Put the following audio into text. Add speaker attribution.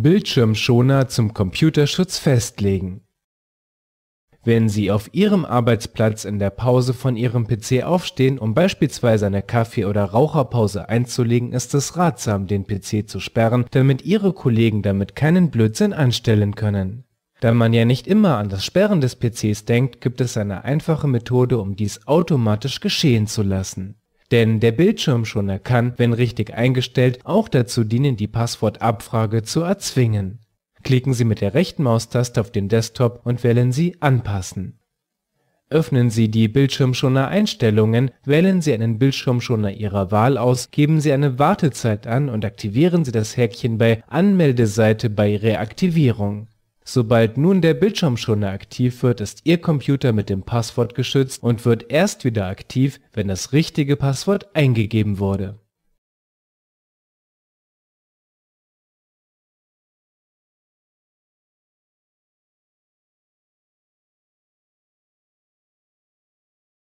Speaker 1: Bildschirmschoner zum Computerschutz festlegen. Wenn Sie auf Ihrem Arbeitsplatz in der Pause von Ihrem PC aufstehen, um beispielsweise eine Kaffee oder Raucherpause einzulegen, ist es ratsam, den PC zu sperren, damit Ihre Kollegen damit keinen Blödsinn anstellen können. Da man ja nicht immer an das Sperren des PCs denkt, gibt es eine einfache Methode, um dies automatisch geschehen zu lassen denn der Bildschirmschoner kann, wenn richtig eingestellt, auch dazu dienen, die Passwortabfrage zu erzwingen. Klicken Sie mit der rechten Maustaste auf den Desktop und wählen Sie Anpassen. Öffnen Sie die Bildschirmschoner-Einstellungen, wählen Sie einen Bildschirmschoner Ihrer Wahl aus, geben Sie eine Wartezeit an und aktivieren Sie das Häkchen bei Anmeldeseite bei Reaktivierung Sobald nun der Bildschirmschoner aktiv wird, ist Ihr Computer mit dem Passwort geschützt und wird erst wieder aktiv, wenn das richtige Passwort eingegeben wurde